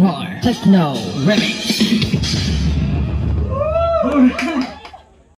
Roar Techno Remix.